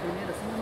primeiro assim.